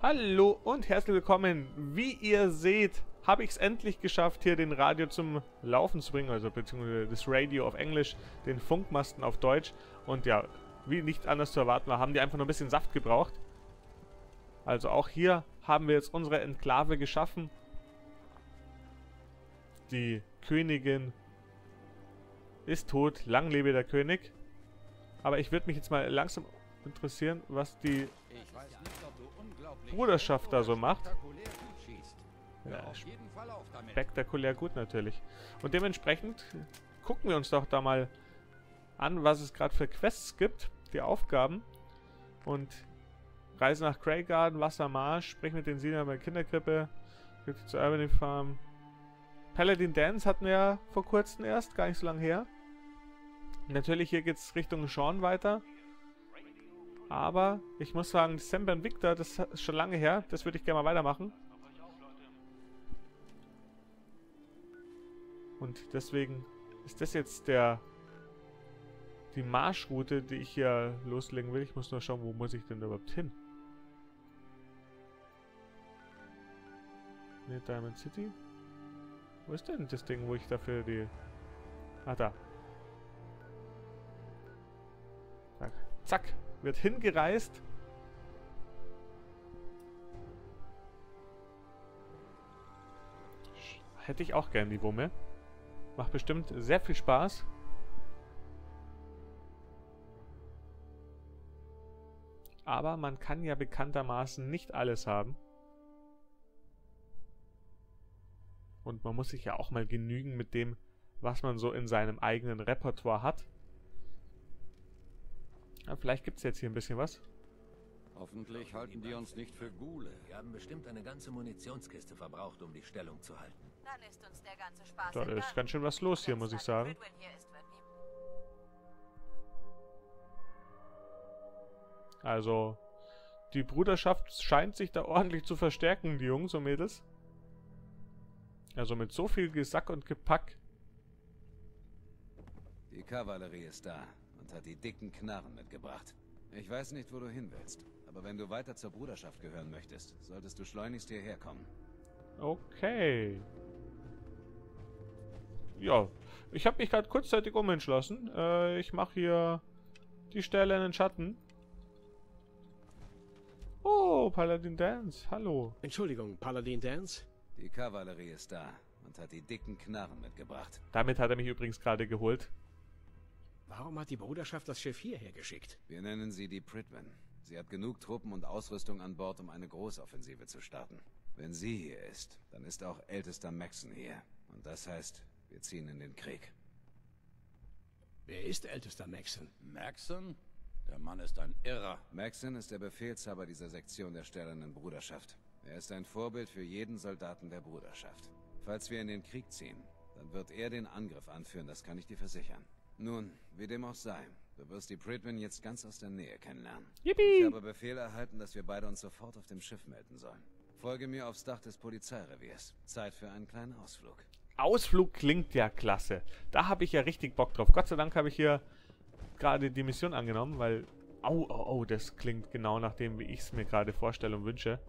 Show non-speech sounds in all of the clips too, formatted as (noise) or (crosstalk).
Hallo und herzlich willkommen. Wie ihr seht, habe ich es endlich geschafft, hier den Radio zum Laufen zu bringen, also beziehungsweise das Radio auf Englisch, den Funkmasten auf Deutsch. Und ja, wie nicht anders zu erwarten war, haben die einfach nur ein bisschen Saft gebraucht. Also auch hier haben wir jetzt unsere Enklave geschaffen. Die Königin ist tot, lang lebe der König. Aber ich würde mich jetzt mal langsam interessieren, was die Bruderschaft da so macht. Ja, spektakulär gut natürlich. Und dementsprechend gucken wir uns doch da mal an, was es gerade für Quests gibt, die Aufgaben. Und Reise nach Greygarden, Wassermarsch, sprich mit den Siedlern bei Kinderkrippe, geht zur Albany Farm. Paladin Dance hatten wir ja vor kurzem erst, gar nicht so lange her. Natürlich, hier geht es Richtung Sean weiter. Aber ich muss sagen, December und Victor, das ist schon lange her. Das würde ich gerne mal weitermachen. Und deswegen ist das jetzt der die Marschroute, die ich hier loslegen will. Ich muss nur schauen, wo muss ich denn überhaupt hin? Ne, Diamond City? Wo ist denn das Ding, wo ich dafür die... Ah, da. Zack. Zack wird hingereist. Hätte ich auch gern die Wumme. Macht bestimmt sehr viel Spaß. Aber man kann ja bekanntermaßen nicht alles haben. Und man muss sich ja auch mal genügen mit dem, was man so in seinem eigenen Repertoire hat. Ja, vielleicht gibt es jetzt hier ein bisschen was. Hoffentlich halten die uns nicht für Gule. Wir haben bestimmt eine ganze Munitionskiste verbraucht, um die Stellung zu halten. Dann ist uns der ganze Spaß Da ist ganz schön was los hier, muss ich sagen. Also, die Bruderschaft scheint sich da ordentlich zu verstärken, die Jungs und Mädels. Also mit so viel Gesack und Gepack. Die Kavallerie ist da und hat die dicken Knarren mitgebracht. Ich weiß nicht, wo du hin willst, aber wenn du weiter zur Bruderschaft gehören möchtest, solltest du schleunigst hierher kommen. Okay. Ja, ich habe mich gerade kurzzeitig umentschlossen. Äh, ich mache hier die Stelle in den Schatten. Oh, Paladin Dance, hallo. Entschuldigung, Paladin Dance? Die Kavallerie ist da und hat die dicken Knarren mitgebracht. Damit hat er mich übrigens gerade geholt. Warum hat die Bruderschaft das Schiff hierher geschickt? Wir nennen sie die Pridman. Sie hat genug Truppen und Ausrüstung an Bord, um eine Großoffensive zu starten. Wenn sie hier ist, dann ist auch ältester Maxon hier. Und das heißt, wir ziehen in den Krieg. Wer ist ältester Maxon? Maxon? Der Mann ist ein Irrer. Maxon ist der Befehlshaber dieser Sektion der Stellenden Bruderschaft. Er ist ein Vorbild für jeden Soldaten der Bruderschaft. Falls wir in den Krieg ziehen, dann wird er den Angriff anführen, das kann ich dir versichern. Nun, wie dem auch sei, du wirst die Pridwin jetzt ganz aus der Nähe kennenlernen. Yippie! Ich habe Befehl erhalten, dass wir beide uns sofort auf dem Schiff melden sollen. Folge mir aufs Dach des Polizeireviers. Zeit für einen kleinen Ausflug. Ausflug klingt ja klasse. Da habe ich ja richtig Bock drauf. Gott sei Dank habe ich hier gerade die Mission angenommen, weil... Oh, oh, oh, das klingt genau nach dem, wie ich es mir gerade vorstelle und wünsche.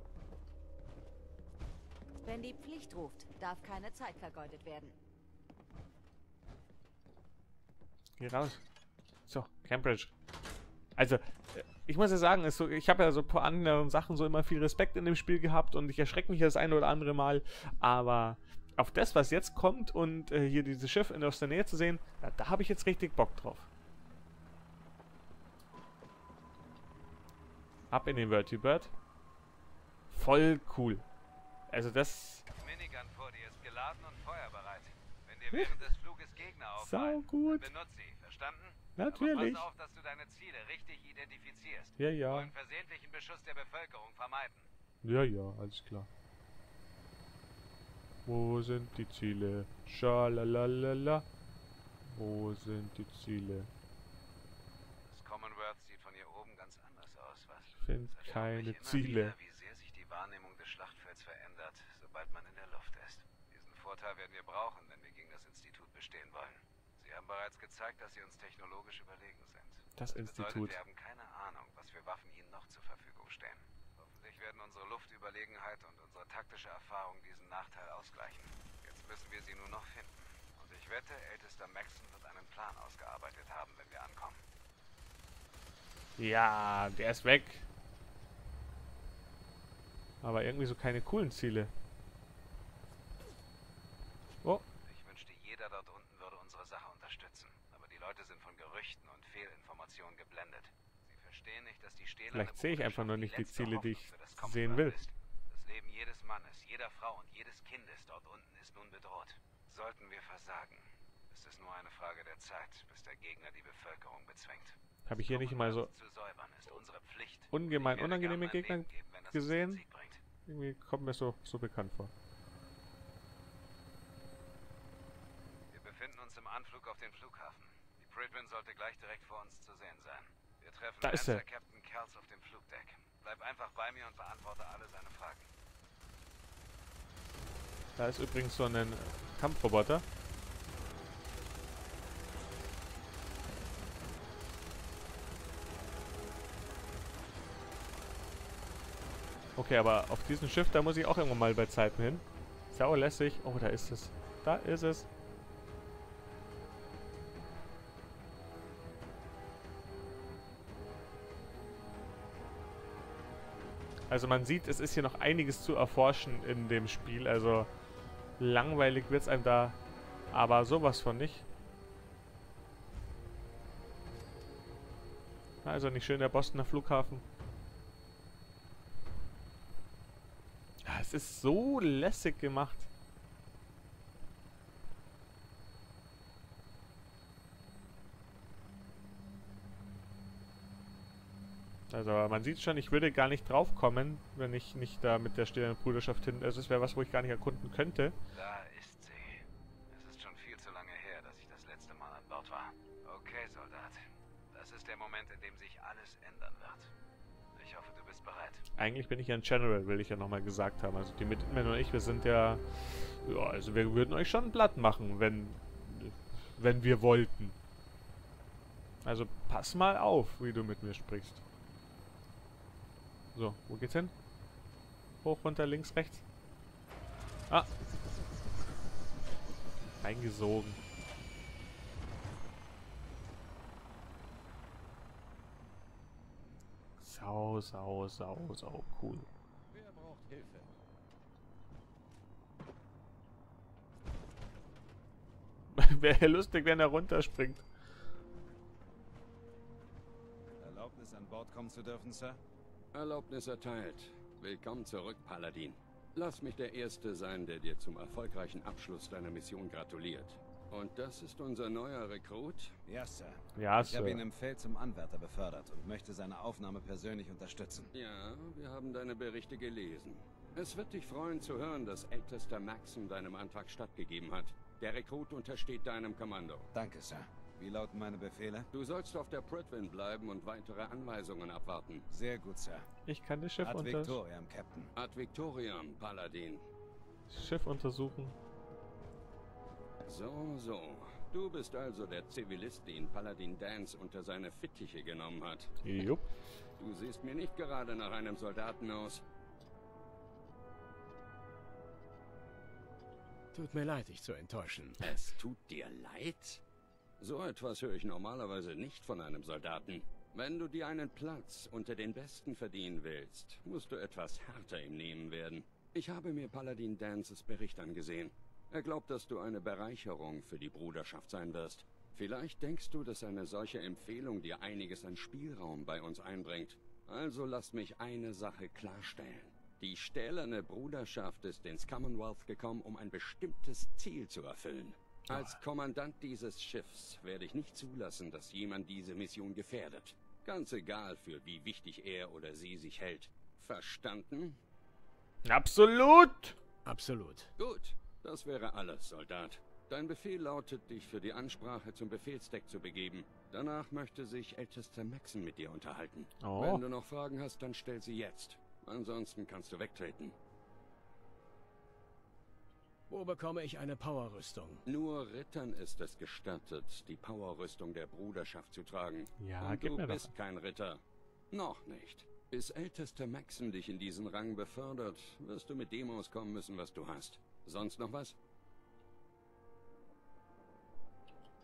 Wenn die Pflicht ruft, darf keine Zeit vergeudet werden. Geh raus. So, Cambridge. Also, äh, ich muss ja sagen, so, ich habe ja so paar anderen Sachen so immer viel Respekt in dem Spiel gehabt und ich erschrecke mich das ein oder andere Mal, aber auf das, was jetzt kommt und äh, hier dieses Schiff in der Nähe zu sehen, ja, da habe ich jetzt richtig Bock drauf. Ab in den Vertibird. Voll cool. Also das... Minigun vor dir ist geladen und während des Fluges Gegner auffallen, Sau gut. dann benutze sie. Verstanden? Natürlich. Aber pass auf, dass du deine Ziele richtig identifizierst. Ja, ja. wollen versehentlichen Beschuss der Bevölkerung vermeiden. Ja, ja, alles klar. Wo sind die Ziele? Schalalalala. Wo sind die Ziele? Das Commonwealth sieht von hier oben ganz anders aus, was? Ich finde keine Ziele. Wieder, wie sehr sich die Wahrnehmung des Schlachtfelds verändert, sobald man in der Luft ist. Diesen Vorteil werden wir brauchen, wenn wir gegen das Institut bestehen wollen. Sie haben bereits gezeigt, dass sie uns technologisch überlegen sind. Das Bedeutet, Institut. wir haben keine Ahnung, was für Waffen ihnen noch zur Verfügung stehen. Hoffentlich werden unsere Luftüberlegenheit und unsere taktische Erfahrung diesen Nachteil ausgleichen. Jetzt müssen wir sie nur noch finden. Und ich wette, ältester Maxon wird einen Plan ausgearbeitet haben, wenn wir ankommen. Ja, der ist weg. Aber irgendwie so keine coolen Ziele. Oh. Ich wünschte, jeder dort unten würde unsere Sache unterstützen. Aber die Leute sind von Gerüchten und Fehlinformationen geblendet. Sie verstehen nicht, dass die Stählerne Vielleicht sehe ich einfach noch nicht die Ziele, die ich sehen will. ist. Das Leben jedes Mannes, jeder Frau und jedes Kindes dort unten ist nun bedroht. Sollten wir versagen, ist es nur eine Frage der Zeit, bis der Gegner die Bevölkerung bezwängt. Habe ich hier nicht mal so ungemein unangenehme Gegner gesehen? Irgendwie kommt mir so, so bekannt vor. Wir befinden uns im Anflug auf den Flughafen. Die Pridwin sollte gleich direkt vor uns zu sehen sein. Wir treffen Da ist er. Captain Kells auf dem Flugdeck. Bleib einfach bei mir und beantworte alle seine Fragen. Da ist übrigens so ein Kampfroboter. Okay, aber auf diesem Schiff, da muss ich auch irgendwann mal bei Zeiten hin. Sau lässig. Oh, da ist es. Da ist es. Also man sieht, es ist hier noch einiges zu erforschen in dem Spiel. Also langweilig wird es einem da aber sowas von nicht. Also nicht schön der Bostoner Flughafen. Ja, es ist so lässig gemacht. Also man sieht schon, ich würde gar nicht drauf kommen, wenn ich nicht da mit der stillen Bruderschaft hin. Also es wäre was, wo ich gar nicht erkunden könnte. Da ist sie. Es ist schon viel zu lange her, dass ich das letzte Mal an Bord war. Okay, Soldat. Das ist der Moment, in dem sich alles ändern wird. Ich hoffe, du bist bereit. Eigentlich bin ich ja ein General, will ich ja nochmal gesagt haben. Also die Mitmen und ich, wir sind ja... Ja, also wir würden euch schon platt machen, wenn... Wenn wir wollten. Also pass mal auf, wie du mit mir sprichst. So, wo geht's hin? Hoch, runter, links, rechts. Ah. Eingesogen. Sau, sau, sau, sau, cool. Wer braucht Hilfe? (laughs) Wäre lustig, wenn er runterspringt. Erlaubnis an Bord kommen zu dürfen, Sir? Erlaubnis erteilt. Willkommen zurück, Paladin. Lass mich der Erste sein, der dir zum erfolgreichen Abschluss deiner Mission gratuliert. Und das ist unser neuer Rekrut? Ja, Sir. Ja, Ich habe ihn Sir. im Feld zum Anwärter befördert und möchte seine Aufnahme persönlich unterstützen. Ja, wir haben deine Berichte gelesen. Es wird dich freuen zu hören, dass ältester Maxim deinem Antrag stattgegeben hat. Der Rekrut untersteht deinem Kommando. Danke, Sir. Wie lauten meine Befehle? Du sollst auf der Pridwin bleiben und weitere Anweisungen abwarten. Sehr gut, Sir. Ich kann das Schiff, Ad unter Victoriam, Captain. Ad Victoriam, Paladin. Schiff untersuchen. So, so. Du bist also der Zivilist, den Paladin Dance unter seine Fittiche genommen hat. Jupp. Du siehst mir nicht gerade nach einem Soldaten aus. Tut mir leid, dich zu enttäuschen. Es tut dir leid? So etwas höre ich normalerweise nicht von einem Soldaten. Wenn du dir einen Platz unter den Besten verdienen willst, musst du etwas härter im Nehmen werden. Ich habe mir Paladin Dances Bericht angesehen. Er glaubt, dass du eine Bereicherung für die Bruderschaft sein wirst. Vielleicht denkst du, dass eine solche Empfehlung dir einiges an Spielraum bei uns einbringt. Also lass mich eine Sache klarstellen. Die stählerne Bruderschaft ist ins Commonwealth gekommen, um ein bestimmtes Ziel zu erfüllen. Als Kommandant dieses Schiffs werde ich nicht zulassen, dass jemand diese Mission gefährdet. Ganz egal, für wie wichtig er oder sie sich hält. Verstanden? Absolut! Absolut. Gut, das wäre alles, Soldat. Dein Befehl lautet, dich für die Ansprache zum Befehlsdeck zu begeben. Danach möchte sich ältester Maxen mit dir unterhalten. Oh. Wenn du noch Fragen hast, dann stell sie jetzt. Ansonsten kannst du wegtreten. Wo bekomme ich eine Powerrüstung? Nur Rittern ist es gestattet, die Powerrüstung der Bruderschaft zu tragen. Ja, Und gib du mir bist kein Ritter. Noch nicht. Bis ältester Maxen dich in diesen Rang befördert, wirst du mit dem auskommen müssen, was du hast. Sonst noch was?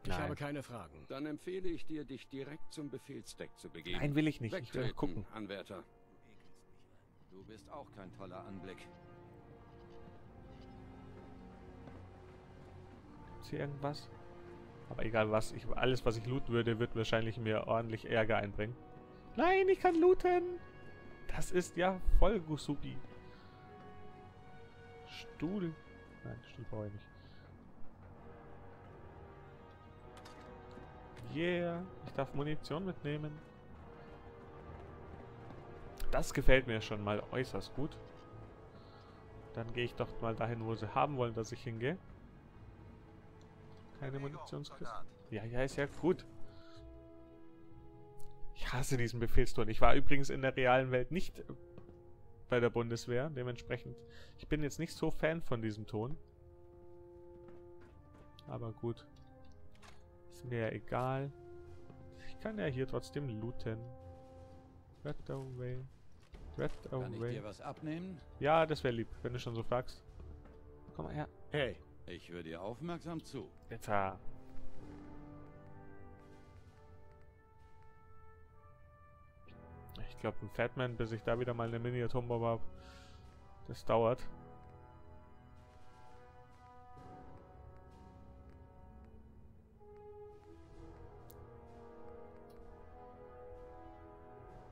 Ich Nein. habe keine Fragen. Dann empfehle ich dir, dich direkt zum Befehlsdeck zu begeben. Nein, will ich nicht. Wegtreten, ich will gucken. Anwärter. Du bist auch kein toller Anblick. Gibt's hier irgendwas? Aber egal was, ich, alles was ich looten würde, wird wahrscheinlich mir ordentlich Ärger einbringen. Nein, ich kann looten! Das ist ja voll Gusubi. Stuhl. Nein, Stuhl brauche ich nicht. Yeah, ich darf Munition mitnehmen. Das gefällt mir schon mal äußerst gut. Dann gehe ich doch mal dahin, wo sie haben wollen, dass ich hingehe. Keine Munitionskiste. Ja, ja, ist ja gut. Ich hasse diesen Befehlston. Ich war übrigens in der realen Welt nicht bei der Bundeswehr. Dementsprechend, ich bin jetzt nicht so Fan von diesem Ton. Aber gut. Ist mir ja egal. Ich kann ja hier trotzdem looten. Red away. Red away. Kann ich dir was abnehmen? Ja, das wäre lieb, wenn du schon so fragst. Komm mal her. Hey. Ich höre dir aufmerksam zu. Ha. Ich glaube, ein Fatman, bis ich da wieder mal eine Mini-Atombombe habe, das dauert.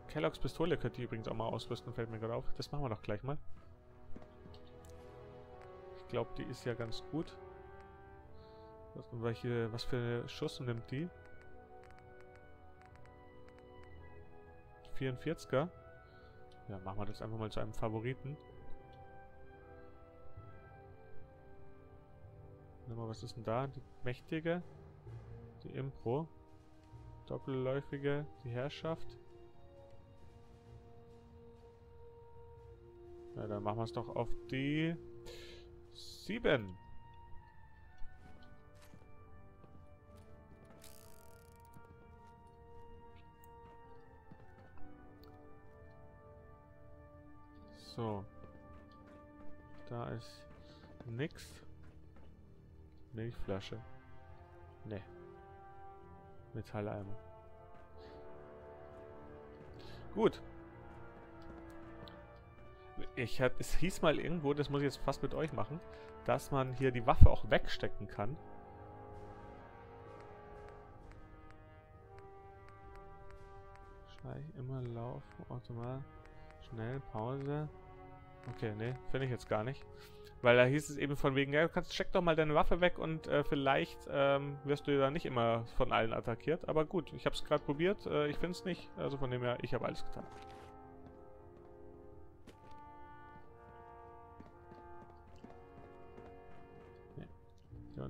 Kelloggs Pistole könnte ich übrigens auch mal ausrüsten, fällt mir gerade auf. Das machen wir doch gleich mal. Glaube, die ist ja ganz gut. Was, welche, was für Schuss nimmt die? 44er. Ja, machen wir das einfach mal zu einem Favoriten. Mal, was ist denn da? Die mächtige. Die Impro. Doppelläufige. Die Herrschaft. Ja, dann machen wir es doch auf die 7. So. Da ist nix. Milchflasche. Ne. Metalleimer. Gut. Ich hab, es hieß mal irgendwo, das muss ich jetzt fast mit euch machen, dass man hier die Waffe auch wegstecken kann. Schnell immer laufen, automatisch, schnell, Pause. Okay, nee, finde ich jetzt gar nicht. Weil da hieß es eben von wegen, ja, du kannst, steck doch mal deine Waffe weg und äh, vielleicht ähm, wirst du da nicht immer von allen attackiert. Aber gut, ich habe es gerade probiert, äh, ich finde es nicht. Also von dem her, ich habe alles getan.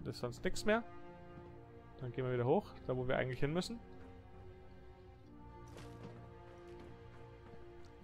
Ist sonst nichts mehr. Dann gehen wir wieder hoch, da wo wir eigentlich hin müssen.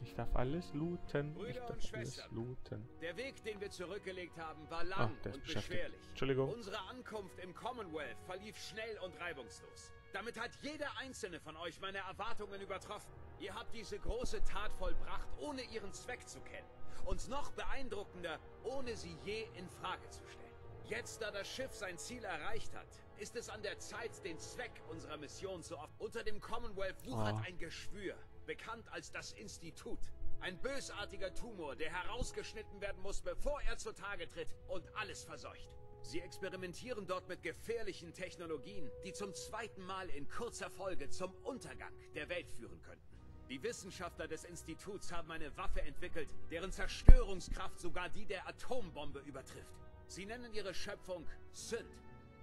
Ich darf alles looten. Brüder ich darf und Schwestern, looten. Der Weg, den wir zurückgelegt haben, war lang oh, und beschwerlich. Entschuldigung. Unsere Ankunft im Commonwealth verlief schnell und reibungslos. Damit hat jeder einzelne von euch meine Erwartungen übertroffen. Ihr habt diese große Tat vollbracht, ohne ihren Zweck zu kennen. Und noch beeindruckender, ohne sie je in Frage zu stellen. Jetzt, da das Schiff sein Ziel erreicht hat, ist es an der Zeit, den Zweck unserer Mission zu offen. Unter dem Commonwealth wuchert oh. ein Geschwür, bekannt als das Institut. Ein bösartiger Tumor, der herausgeschnitten werden muss, bevor er zutage tritt und alles verseucht. Sie experimentieren dort mit gefährlichen Technologien, die zum zweiten Mal in kurzer Folge zum Untergang der Welt führen könnten. Die Wissenschaftler des Instituts haben eine Waffe entwickelt, deren Zerstörungskraft sogar die der Atombombe übertrifft. Sie nennen ihre Schöpfung Sünd,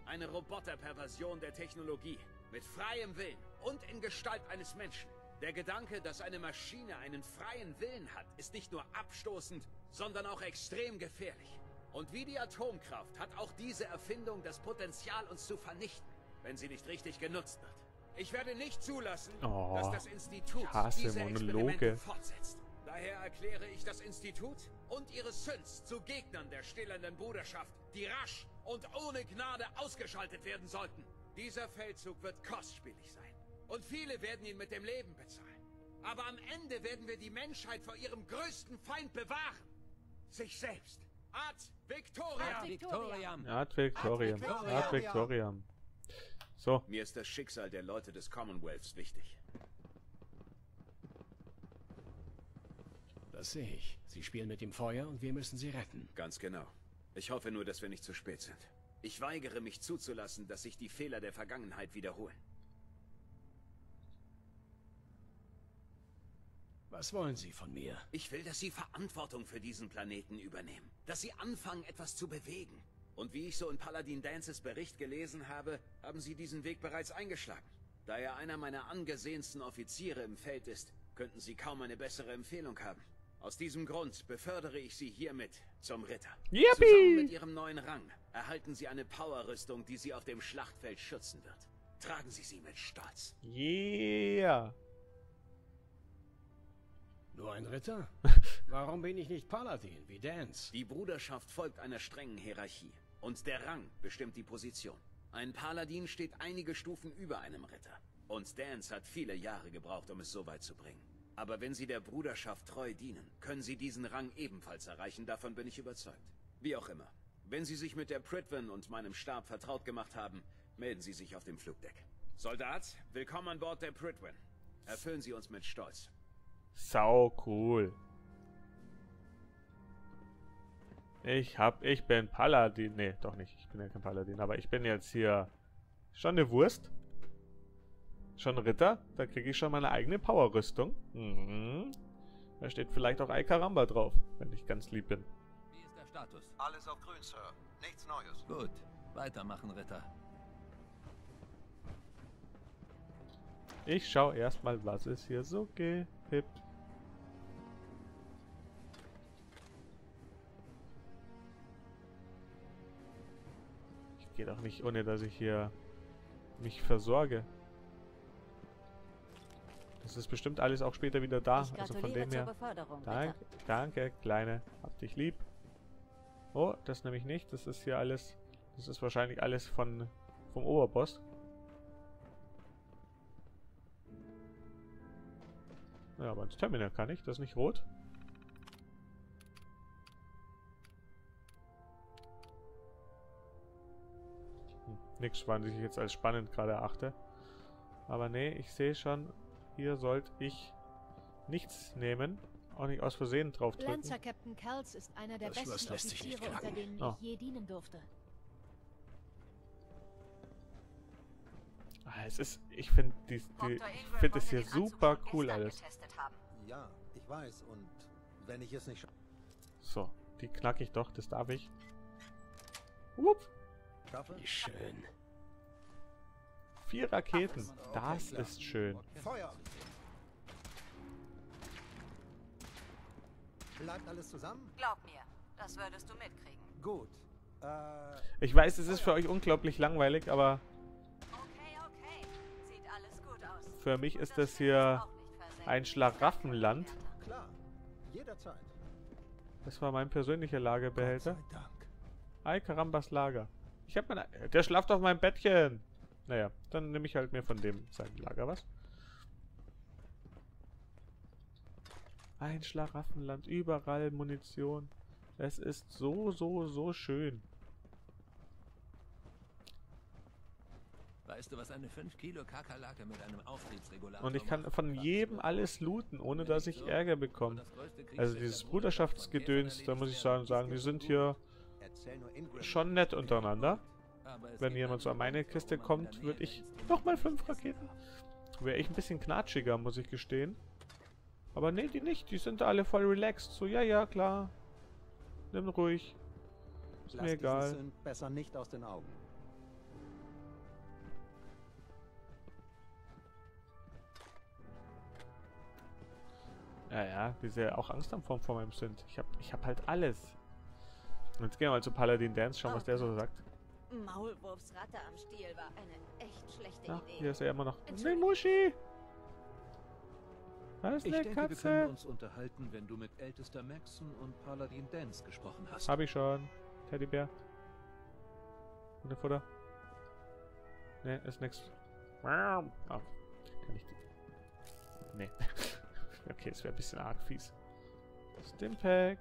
eine Roboterperversion der Technologie, mit freiem Willen und in Gestalt eines Menschen. Der Gedanke, dass eine Maschine einen freien Willen hat, ist nicht nur abstoßend, sondern auch extrem gefährlich. Und wie die Atomkraft hat auch diese Erfindung das Potenzial, uns zu vernichten, wenn sie nicht richtig genutzt wird. Ich werde nicht zulassen, oh, dass das Institut diese Monologe. Experimente fortsetzt. Daher erkläre ich das Institut und ihre Süns zu Gegnern der stillenden Bruderschaft, die rasch und ohne Gnade ausgeschaltet werden sollten. Dieser Feldzug wird kostspielig sein. Und viele werden ihn mit dem Leben bezahlen. Aber am Ende werden wir die Menschheit vor ihrem größten Feind bewahren. Sich selbst. Ad Victoria! Ad Victoriam. Ad Victoriam. Ad Victoriam. So, Mir ist das Schicksal der Leute des Commonwealths wichtig. Das sehe ich. Sie spielen mit dem Feuer und wir müssen sie retten. Ganz genau. Ich hoffe nur, dass wir nicht zu spät sind. Ich weigere mich zuzulassen, dass sich die Fehler der Vergangenheit wiederholen. Was wollen Sie von mir? Ich will, dass Sie Verantwortung für diesen Planeten übernehmen. Dass Sie anfangen, etwas zu bewegen. Und wie ich so in Paladin Dances Bericht gelesen habe, haben Sie diesen Weg bereits eingeschlagen. Da er einer meiner angesehensten Offiziere im Feld ist, könnten Sie kaum eine bessere Empfehlung haben. Aus diesem Grund befördere ich Sie hiermit zum Ritter. Yippie! Zusammen mit Ihrem neuen Rang erhalten Sie eine Powerrüstung, die Sie auf dem Schlachtfeld schützen wird. Tragen Sie sie mit Stolz. yeah. Nur ein Ritter? (laughs) Warum bin ich nicht Paladin, wie Dance? Die Bruderschaft folgt einer strengen Hierarchie. Und der Rang bestimmt die Position. Ein Paladin steht einige Stufen über einem Ritter. Und Dance hat viele Jahre gebraucht, um es so weit zu bringen. Aber wenn Sie der Bruderschaft treu dienen, können Sie diesen Rang ebenfalls erreichen, davon bin ich überzeugt. Wie auch immer. Wenn Sie sich mit der Pridwen und meinem Stab vertraut gemacht haben, melden Sie sich auf dem Flugdeck. Soldat, willkommen an Bord der Pridwen. Erfüllen Sie uns mit Stolz. Sau cool. Ich hab, ich bin Paladin. Nee, doch nicht. Ich bin ja kein Paladin. Aber ich bin jetzt hier schon eine Wurst. Schon Ritter. Da kriege ich schon meine eigene Powerrüstung. Mhm. Da steht vielleicht auch Alcaramba drauf, wenn ich ganz lieb bin. Wie ist der Status? Alles auf grün, Sir. Nichts Neues. Gut. Weitermachen, Ritter. Ich schau erstmal, was es hier so gibt. Ich gehe doch nicht, ohne dass ich hier mich versorge. Das ist bestimmt alles auch später wieder da. Also von dem her. Danke, danke, Kleine. Hab dich lieb. Oh, das nämlich nicht. Das ist hier alles. Das ist wahrscheinlich alles von vom Oberboss. Ja, aber ins Terminal kann ich. Das ist nicht rot. Hm, nix, wann ich jetzt als spannend gerade erachte. Aber nee, ich sehe schon, hier sollte ich nichts nehmen. Auch nicht aus Versehen draufdrücken. Lancer Captain Kells ist einer der Das Schloss besten lässt sich nicht Offiziere, unter knacken. denen Oh. ich je dienen durfte. Ah, es ist, ich finde die, die, ich finde es hier super cool alles. Ja, ich weiß. Und wenn ich es nicht So, die knacke ich doch, das darf ich. Wupp, Wie schön. Vier Raketen, das ist schön. Feuer! Bleibt alles zusammen? Glaub mir, das würdest du mitkriegen. Gut. Äh, Ich weiß, es ist für euch unglaublich langweilig, aber Okay, okay. Sieht alles gut aus. für mich ist das hier ein Schlaraffenland. klar. Jederzeit. Das war mein persönlicher Lagerbehälter. Ay, Karambas Lager. Ich hab mein... Der schlaft auf meinem Bettchen. Naja, dann nehme ich halt mir von dem sein Lager was. Ein Schlaraffenland, überall Munition. Es ist so, so, so schön. Weißt du, was eine 5 Kilo Kakerlake mit einem Auftriebsregulator Und ich kann von jedem alles looten, ohne dass ich Ärger bekomme. Also dieses Bruderschaftsgedöns, da muss ich sagen, sagen, die sind hier schon nett untereinander. Wenn jemand so an meine Kiste kommt, würde ich nochmal fünf Raketen. Wäre ich ein bisschen knatschiger, muss ich gestehen. Aber nee, die nicht. Die sind alle voll relaxed. So, ja, ja, klar. Nimm ruhig. Ist Lass mir egal. Besser nicht aus den Augen. Ja, ja, wie sie auch Angst haben vor, vor meinem Sünd. Ich hab, ich hab halt alles. Und jetzt gehen wir mal zu Paladin Dance, schauen, was der so sagt. Maulwurfsratte am Stiel war eine echt schlechte Ach, Idee. hier ist er immer noch. Ne, Entschuldigung. Muschi! Da ist Ich eine denke, wir können Katze. uns unterhalten, wenn du mit ältester Maxon und Paladin Dance gesprochen hast. Hab ich schon. Teddybär. Und der Futter. Ne, ist nix. Ah, kann ich die. Nee. (laughs) okay, es wäre ein bisschen arg fies. Stimpack,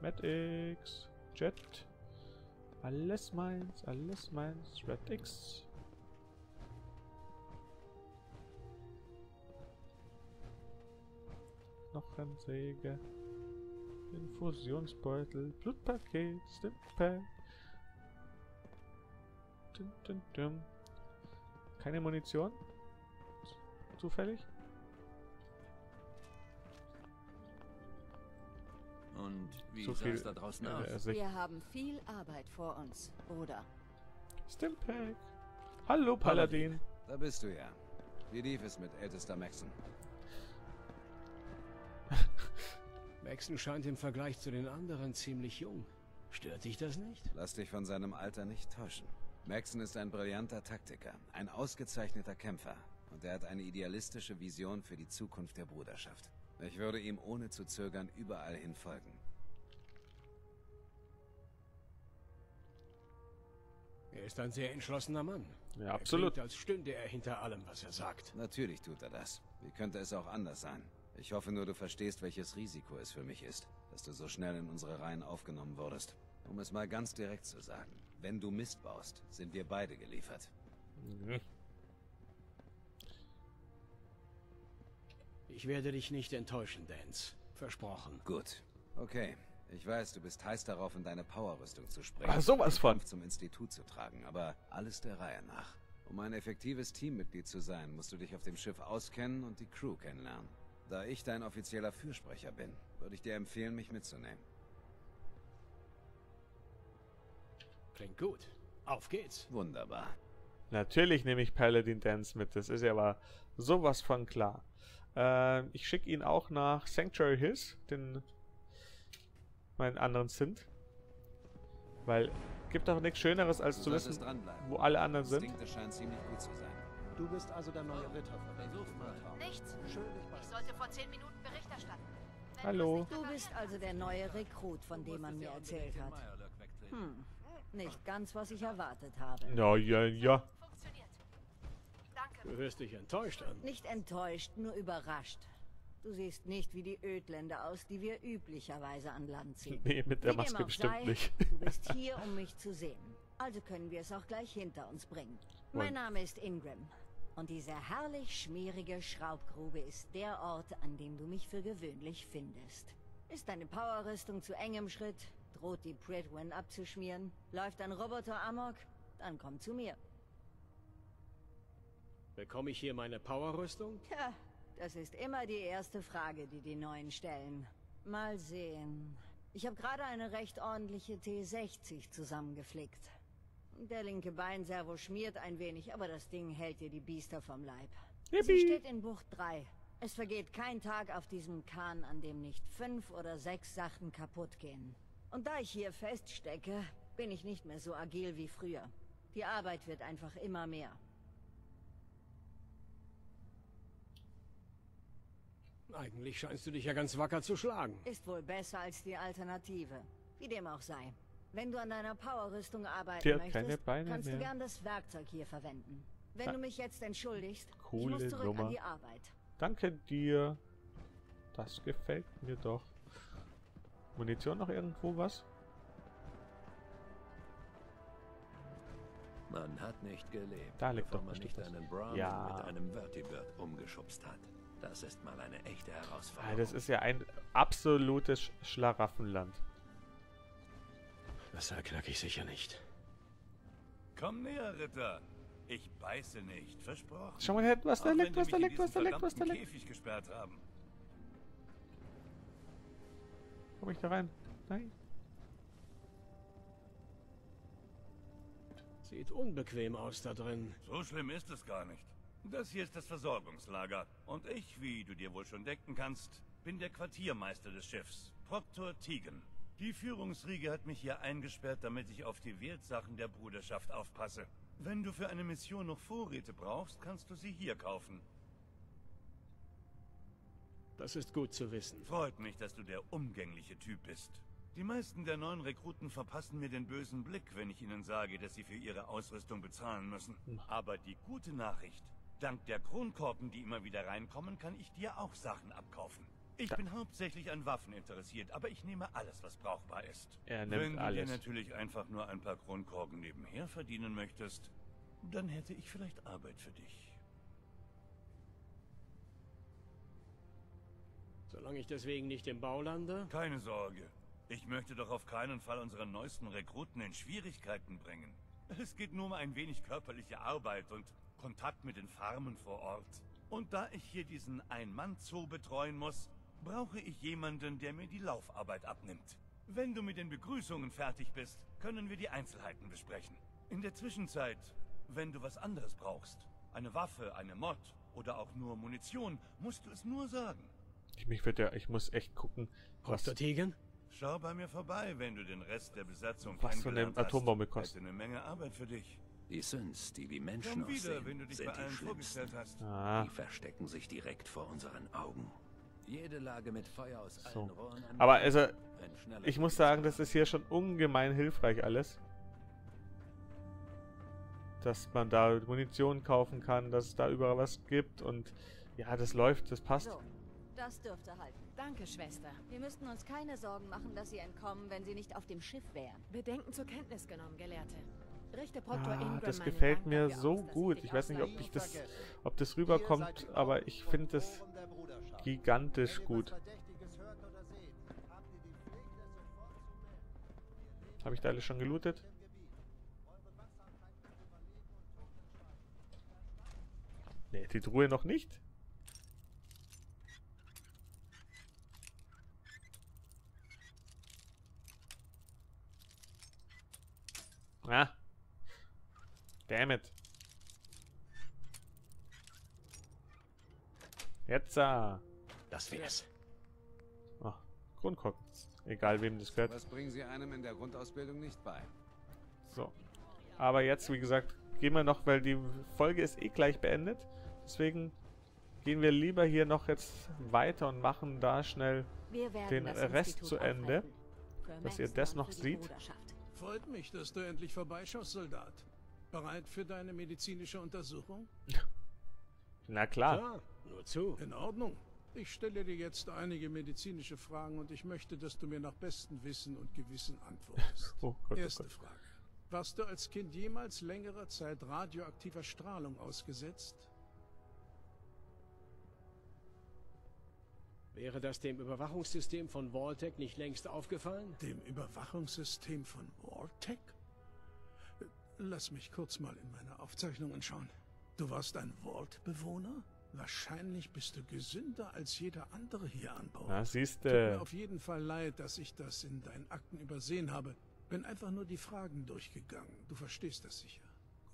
MedX, Jet. Alles meins, alles meins. Red X. Knochensäge. Infusionsbeutel. Blutpaket. Stimpack. Keine Munition? Zufällig? Und wie So sah es da draußen Ja, aus? Sicht. Wir haben viel Arbeit vor uns, oder? Stimpack. Hallo, Paladin. Da bist du ja. Wie lief es mit ältester Maxon? (laughs) Maxon scheint im Vergleich zu den anderen ziemlich jung. Stört dich das nicht? Lass dich von seinem Alter nicht täuschen. Maxon ist ein brillanter Taktiker, ein ausgezeichneter Kämpfer. Und er hat eine idealistische Vision für die Zukunft der Bruderschaft. Ich würde ihm ohne zu zögern überall hin folgen. Er ist ein sehr entschlossener Mann. Ja, Er absolut. klingt, als stünde er hinter allem, was er sagt. Natürlich tut er das. Wie könnte es auch anders sein? Ich hoffe nur, du verstehst, welches Risiko es für mich ist, dass du so schnell in unsere Reihen aufgenommen wurdest. Um es mal ganz direkt zu sagen. Wenn du Mist baust, sind wir beide geliefert. Mhm. Ich werde dich nicht enttäuschen, Dance. Versprochen. Gut. Okay. Ich weiß, du bist heiß darauf, in deine Powerrüstung zu springen. Ah, sowas von. Kampf zum Institut zu tragen, aber alles der Reihe nach. Um ein effektives Teammitglied zu sein, musst du dich auf dem Schiff auskennen und die Crew kennenlernen. Da ich dein offizieller Fürsprecher bin, würde ich dir empfehlen, mich mitzunehmen. Klingt gut. Auf geht's. Wunderbar. Natürlich nehme ich Paladin Dance mit. Das ist ja aber sowas von klar. Ähm, ich schicke ihn auch nach Sanctuary Hills, den meinen anderen sind. Weil gibt doch nichts Schöneres, als Du zu wissen, wo alle anderen sind. Instinkte scheinen ziemlich gut zu sein. Du bist also der neue Ritter von der. Nichts. Schön, Ich sollte vor zehn Minuten Bericht erstatten. Wenn Hallo. Du bist also der neue Rekrut, von dem man mir erzählt hat. Hm, nicht ganz, was ich erwartet habe. Ja, ja, ja. Du hörst dich enttäuscht an. Nicht enttäuscht, nur überrascht. Du siehst nicht wie die Ödländer aus, die wir üblicherweise an Land ziehen. Nee, mit der Wie Maske bestimmt sei, nicht. Du bist hier, um mich zu sehen. Also können wir es auch gleich hinter uns bringen. Mein Und- Name ist Ingram. Und diese herrlich schmierige Schraubgrube ist der Ort, an dem du mich für gewöhnlich findest. Ist deine Powerrüstung zu engem Schritt? Droht die Pridwin abzuschmieren? Läuft ein Roboter amok? Dann komm zu mir. Bekomme ich hier meine Powerrüstung? Tja, das ist immer die erste Frage, die die Neuen stellen. Mal sehen. Ich habe gerade eine recht ordentliche T60 zusammengeflickt. Der linke Beinservo schmiert ein wenig, aber das Ding hält dir die Biester vom Leib. Sie Yippie. steht in Bucht 3. Es vergeht kein Tag auf diesem Kahn, an dem nicht fünf oder sechs Sachen kaputt gehen. Und da ich hier feststecke, bin ich nicht mehr so agil wie früher. Die Arbeit wird einfach immer mehr. Eigentlich scheinst du dich ja ganz wacker zu schlagen. Ist wohl besser als die Alternative. Wie dem auch sei. Wenn du an deiner Powerrüstung arbeiten möchtest, keine Beine kannst mehr. du gern das Werkzeug hier verwenden. Wenn Ja. du mich jetzt entschuldigst, ich Coole muss zurück Nummer. an die Arbeit. Danke dir. Das gefällt mir doch. Munition noch irgendwo was? Man hat nicht gelebt, Da liegt bevor doch man nicht einen Brown Ja. mit einem Vertibird umgeschubst hat. Das ist mal eine echte Herausforderung. das ist ja ein absolutes Sch Schlaraffenland. Das knack ich sicher nicht. Komm näher, Ritter. Ich beiße nicht, versprochen. Schau mal, da hinten, was da liegt, was da liegt, was da liegt, was da liegt. Käfig gesperrt haben. Komm ich da rein? Nein. Sieht unbequem aus da drin. So schlimm ist es gar nicht. Das hier ist das Versorgungslager. Und ich, wie du dir wohl schon denken kannst, bin der Quartiermeister des Schiffs, Proctor Tegan. Die Führungsriege hat mich hier eingesperrt, damit ich auf die Wertsachen der Bruderschaft aufpasse. Wenn du für eine Mission noch Vorräte brauchst, kannst du sie hier kaufen. Das ist gut zu wissen. Freut mich, dass du der umgängliche Typ bist. Die meisten der neuen Rekruten verpassen mir den bösen Blick, wenn ich ihnen sage, dass sie für ihre Ausrüstung bezahlen müssen. Aber die gute Nachricht, Dank der Kronkorken, die immer wieder reinkommen, kann ich dir auch Sachen abkaufen. Ich bin hauptsächlich an Waffen interessiert, aber ich nehme alles, was brauchbar ist. Er nimmt Wenn du alles. dir natürlich einfach nur ein paar Kronkorken nebenher verdienen möchtest, dann hätte ich vielleicht Arbeit für dich. Solange ich deswegen nicht im Bau lande? Keine Sorge. Ich möchte doch auf keinen Fall unseren neuesten Rekruten in Schwierigkeiten bringen. Es geht nur um ein wenig körperliche Arbeit und Kontakt mit den Farmen vor Ort. Und da ich hier diesen Ein-Mann-Zoo betreuen muss, brauche ich jemanden, der mir die Laufarbeit abnimmt. Wenn du mit den Begrüßungen fertig bist, können wir die Einzelheiten besprechen. In der Zwischenzeit, wenn du was anderes brauchst, eine Waffe, eine Mod oder auch nur Munition, musst du es nur sagen. Ich, mich wird ja, ich muss echt gucken, was, Dr. Tegan? Schau bei mir vorbei, wenn du den Rest der Besatzung was so eine. Atombombe kostet. Eine Menge Arbeit für dich. Die Sins, die wie Menschen Komm wieder, aussehen, wenn du dich sind bei die schlimmsten. Ah, Die verstecken sich direkt vor unseren Augen. Jede Lage mit Feuer aus So. allen Rohren an- aber also, ich muss sagen, das ist hier schon ungemein hilfreich alles. Dass man da Munition kaufen kann, dass es da überall was gibt und ja, das läuft, das passt. So, das dürfte halten. Danke, Schwester. Wir müssten uns keine Sorgen machen, dass sie entkommen, wenn sie nicht auf dem Schiff wären. Bedenken zur Kenntnis genommen, Gelehrte. Ah, das gefällt mir so gut. Ich weiß nicht, ob ich das, ob das rüberkommt, aber ich finde das gigantisch gut. Habe ich da alles schon gelootet? Ne, die Truhe noch nicht. Ah. Damn it. Jetzt. ah. Das wär's. Oh, Grundkorken. Egal wem das gehört. Was bringen sie einem in der Grundausbildung nicht bei? So. Aber jetzt, wie gesagt, gehen wir noch, weil die Folge ist eh gleich beendet. Deswegen gehen wir lieber hier noch jetzt weiter und machen da schnell den Rest Institut zu Ende. Dass ihr das noch seht. Freut mich, dass du endlich vorbeischaust, Soldat. Bereit für deine medizinische Untersuchung? (laughs) Na klar. Klar, nur zu. In Ordnung. Ich stelle dir jetzt einige medizinische Fragen und ich möchte, dass du mir nach bestem Wissen und Gewissen antwortest. (laughs) Oh Gott, oh Erste Gott. Frage. Warst du als Kind jemals längere Zeit radioaktiver Strahlung ausgesetzt? Wäre das dem Überwachungssystem von Vaultec nicht längst aufgefallen? Dem Überwachungssystem von Vaultec? Lass mich kurz mal in meine Aufzeichnungen schauen. Du warst ein Vault-Bewohner? Wahrscheinlich bist du gesünder als jeder andere hier an Bord. Na, siehst Tut du. mir auf jeden Fall leid, dass ich das in deinen Akten übersehen habe. Bin einfach nur die Fragen durchgegangen. Du verstehst das sicher.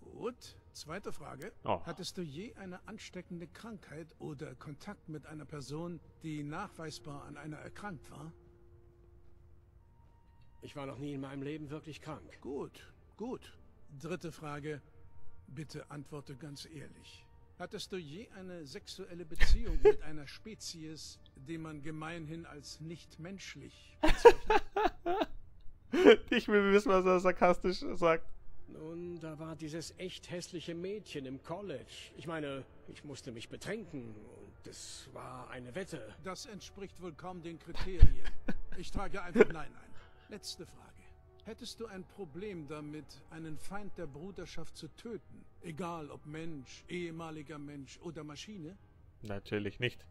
Gut. Zweite Frage. Oh. Hattest du je eine ansteckende Krankheit oder Kontakt mit einer Person, die nachweisbar an einer erkrankt war? Ich war noch nie in meinem Leben wirklich krank. Gut, gut. Dritte Frage. Bitte antworte ganz ehrlich. Hattest du je eine sexuelle Beziehung mit einer Spezies, die man gemeinhin als nicht menschlich bezeichnet? (laughs) ich will wissen, was er sarkastisch sagt. Nun, da war dieses echt hässliche Mädchen im College. Ich meine, ich musste mich betränken und es war eine Wette. Das entspricht wohl kaum den Kriterien. Ich trage einfach Nein ein. Letzte Frage. Hättest du ein Problem damit, einen Feind der Bruderschaft zu töten? Egal ob Mensch, ehemaliger Mensch oder Maschine? Natürlich nicht.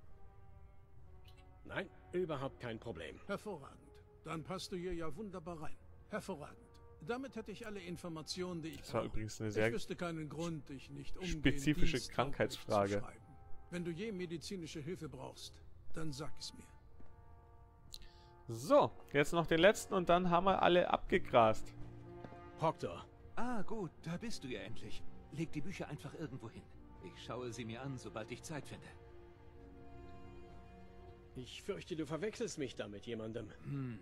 Nein, überhaupt kein Problem. Hervorragend. Dann passt du hier ja wunderbar rein. Hervorragend. Damit hätte ich alle Informationen, die ich Das war brauche. übrigens eine sehr ich wüsste keinen Grund, dich nicht umgehend spezifische Krankheitsfrage. zu schreiben. Wenn du je medizinische Hilfe brauchst, dann sag es mir. So, jetzt noch den letzten und dann haben wir alle abgegrast. Proctor. Ah, gut, da bist du ja endlich. Leg die Bücher einfach irgendwo hin. Ich schaue sie mir an, sobald ich Zeit finde. Ich fürchte, du verwechselst mich da mit jemandem. Hm.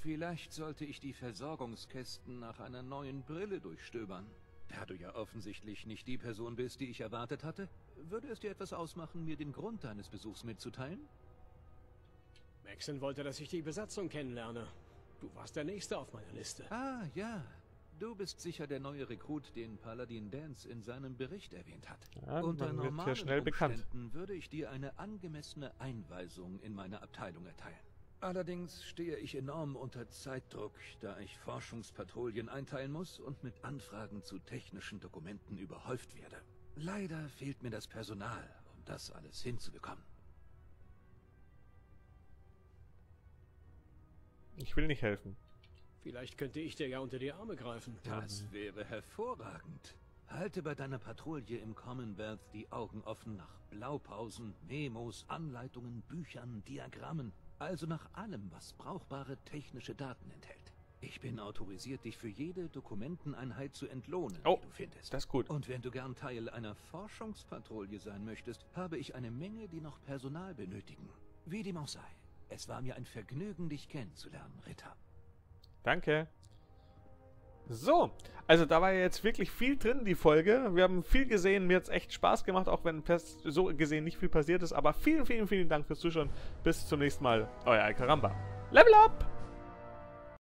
Vielleicht sollte ich die Versorgungskästen nach einer neuen Brille durchstöbern. Da du ja offensichtlich nicht die Person bist, die ich erwartet hatte, würde es dir etwas ausmachen, mir den Grund deines Besuchs mitzuteilen? Maxon wollte, dass ich die Besatzung kennenlerne. Du warst der Nächste auf meiner Liste. Ah, ja. Du bist sicher der neue Rekrut, den Paladin Dance in seinem Bericht erwähnt hat. Ja, Unter normalen hier schnell bekannt. Umständen würde ich dir eine angemessene Einweisung in meine Abteilung erteilen. Allerdings stehe ich enorm unter Zeitdruck, da ich Forschungspatrouillen einteilen muss und mit Anfragen zu technischen Dokumenten überhäuft werde. Leider fehlt mir das Personal, um das alles hinzubekommen. Ich will nicht helfen. Vielleicht könnte ich dir ja unter die Arme greifen. Das wäre hervorragend. Halte bei deiner Patrouille im Commonwealth die Augen offen nach Blaupausen, Memos, Anleitungen, Büchern, Diagrammen. Also nach allem, was brauchbare technische Daten enthält. Ich bin autorisiert, dich für jede Dokumenteneinheit zu entlohnen, oh, die du findest. Das ist gut. Und wenn du gern Teil einer Forschungspatrouille sein möchtest, habe ich eine Menge, die noch Personal benötigen. Wie dem auch sei. Es war mir ein Vergnügen, dich kennenzulernen, Ritter. Danke. So, also da war ja jetzt wirklich viel drin, die Folge. Wir haben viel gesehen, mir hat es echt Spaß gemacht, auch wenn so gesehen nicht viel passiert ist. Aber vielen, vielen, vielen Dank fürs Zuschauen. Bis zum nächsten Mal. Euer Alcaramba. Level up!